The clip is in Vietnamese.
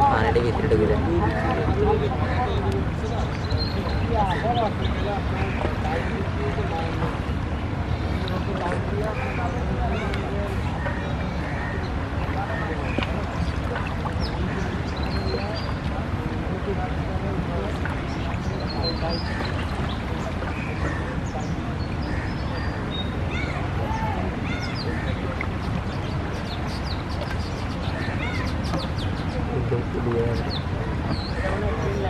പാനടി വിത്തിട്ടില്ല Thank you. to do it.